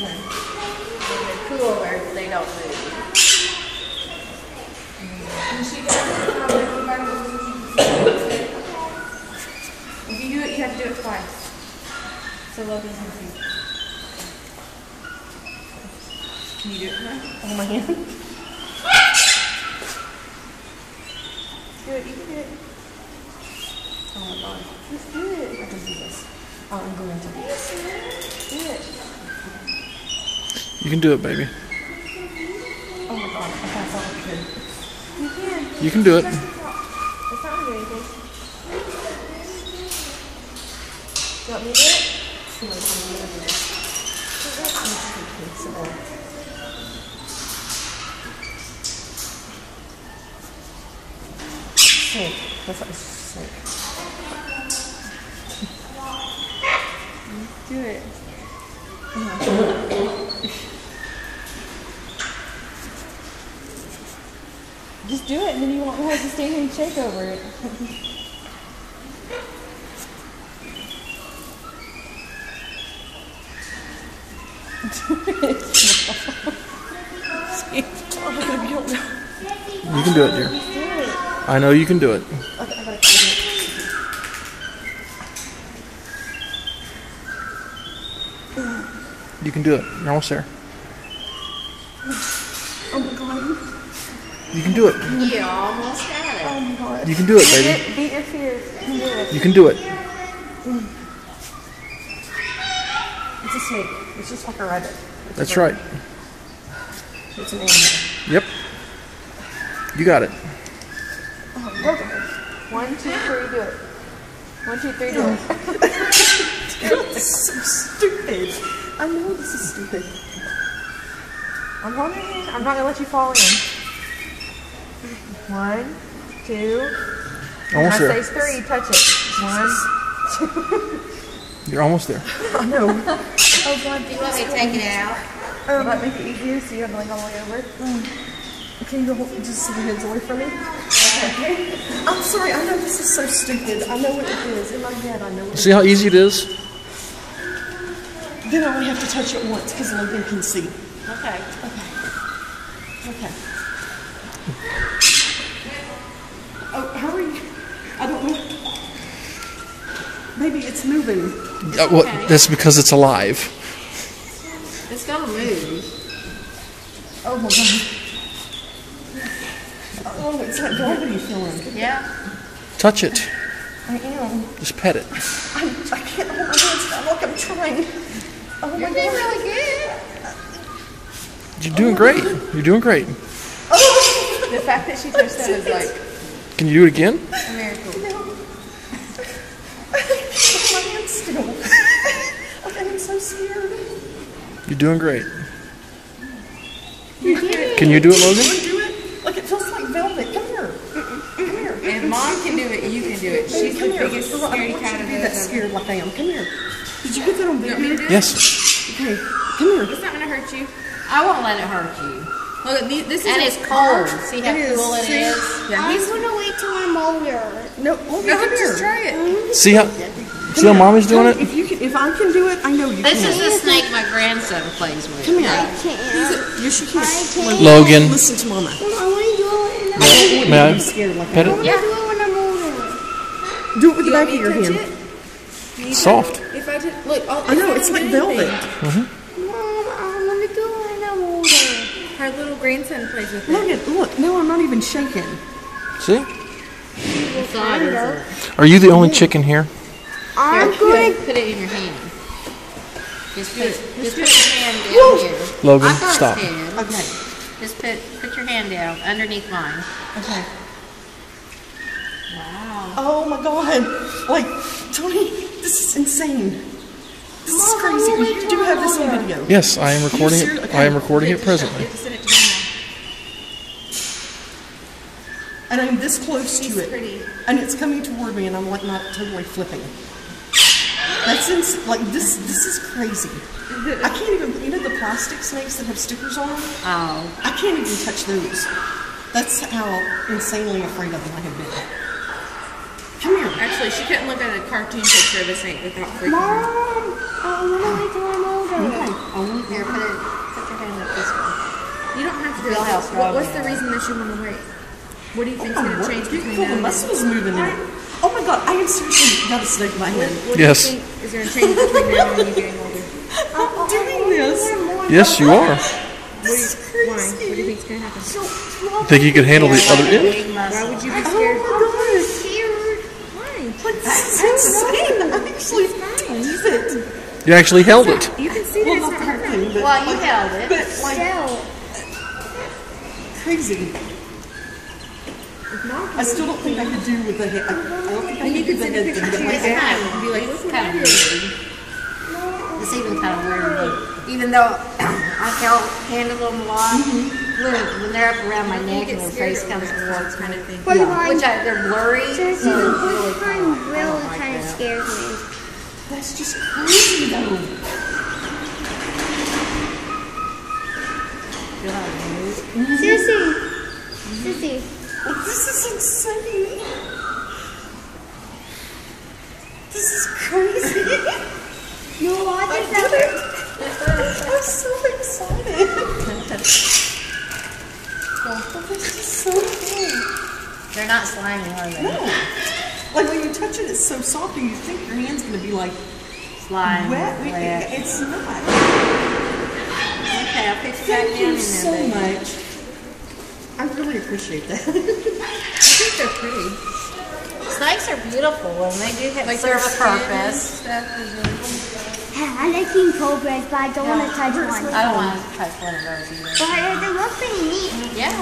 They're cool where they don't move. If you do it, you have to do it twice. So Logan's can see. Can you do it now? On my hand. Do it, you can do it. Oh my god. Just do it. I can do this. Oh, I'm going to. Do it. You can do it, baby. Oh my god. I. You can. You can do it. It's not gonna do you want me to do it? This. Sick. That's sick. Do it. Just do it, and then you won't have to stand here and shake over it. You don't know. You can do it, dear. Just do it. I know you can do it. Okay, I gotta cut it. You can do it. You're almost there. Oh my god. You can do it. You almost had it. Oh my god. You can do it, baby. Beat, beat your fears. You can do it. You can do it. It's a snake. It's just like a rabbit. It's That's bird. right. It's an animal. Yep. You got it. Oh, Logan. One, two, three, do it. One, two, three, do it. That's so stupid. I know this is stupid. I'm holding your hand. I'm not gonna let you fall in. One, two. When I say three, touch it. One. two. You're almost there. I know. Oh God, do you want me to take it out? Will that make it easier so you have to like all the way over? Oh. Can you hold, just sit your hands away from me? Okay. I'm sorry. I know this is so stupid. I know what it is. In my head, I know what it is. See how easy it is? Then I only have to touch it once because Logan can see. Okay. Okay. Okay. Oh, hurry. I don't know. Maybe it's moving. Uh, well, that's because it's alive. It's gonna move. Oh my god. Oh, it's like gravity feeling. Yeah. Touch it. I am. Just pet it. I, I can't hold my hands down. Look, I'm trying. Oh my You're doing god. really good. You're doing great. You're doing great. The fact that she touched that is like Can you do it again? a miracle. No. My hands still. okay, I'm so scared. You're doing great. You did. Can you do it, Logan? Can you do it. Look, it feels like velvet. Come here. Come here. If mom can do it, you can do it. She's the Come here. biggest I scaredy want you cat to I've be ever that seen. scared like I am. Come here. Did you get that on You want me to video? Yes. Okay. Come here. It's not gonna hurt you. I won't let it hurt you. Look, the- this is And it's cold. See how It is. cool it See? is? Yeah, I'm he's. gonna wait till I'm older. No, Logan, No, come just here. try it. Mm-hmm. See how see how mommy's doing it? If you can, if I can do it, I know you This can. This is the snake my grandson plays with. Come here. I can't. Yes, you can. I can't. Logan, Listen to Mama. I want to do it when I'm may I Be scared like pet that. I want it? to do it when I'm older. Do it with the back of your hand. it? Soft. If I just look, oh, I know it's like velvet. Mom, mm-hmm I want to do it when I'm older. Her little grandson plays with it. Look at look. No, I'm not even shaking. See? It's odd, isn't it? Are you the only chicken here? I'm Here, going put it in your hand. Just put, just put your hand down here. Logan, I stop. did. Okay. Just put put your hand down underneath mine. Okay. Wow. Oh my God! Like Tony, this is insane. This is crazy. You do have this on video. Yes, I am recording it. Okay. I am recording it presently. Just send it to Mama. And I'm this close She's to it. pretty. And it's coming toward me, and I'm like not totally flipping. That's ins- like this. This is crazy. I can't even. You know the plastic snakes that have stickers on them. Oh. I can't even touch those. That's how insanely afraid of them I have been. Come here. Actually, she couldn't look at a cartoon picture of a snake without freaking Mom, out. I want to wait till I'm older. Okay. Only Here, put it, put your hand up this way. You don't have to. Real House What, what's the reason that you want to wait? What do you think's Oh, going to what? change You between can feel now the and then? muscles moving in it. Oh my god, I have seriously got a snake in my hand. What do Yes. you think is going to change between now and when you're getting older? I'm oh, oh, doing oh, this. Yes, you are. This is Why? What do you crazy. think's going to happen? You Think you can handle the other end? Big Why would you be scared? Oh scared? my god. Scared. Why? This is insane. I'm actually use it. You actually held it. You can see that Well, it's not not the hurting. thing, but Well, you held it. but like Still. crazy. I still don't think I could do with the head. I I don't think I could do can the head thing. to but my dad head- be like, look what kind of weird. It's even kind of weird. Even though I can't handle them a lot, mm-hmm. when, when they're up around my neck and their face comes towards kind me, of thing. What about which I, they're blurry, Just so it's really kind of, I don't really oh kind of scares me. That's just crazy though. Feel how it moves? Sissy. Sissy. This is insane. This is crazy. No, I I did it. I'm so excited. Oh, this is so cool. They're not slimy, are they? No. Like when you touch it, it's so soft, and you think your hand's gonna be like Slime, wet. wet. It's not. Okay, I'll put you back Thank you in so there, baby. much. I really appreciate that. I think they're pretty. Snakes are beautiful and they do have Like serve their a purpose. Stuff I like king cobras, but I don't want to touch one. I don't want to touch one of those either. But uh, they look pretty neat. Yeah.